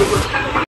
Come on.